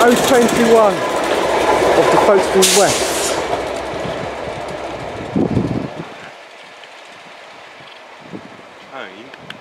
021 of the Folkestone West. Home.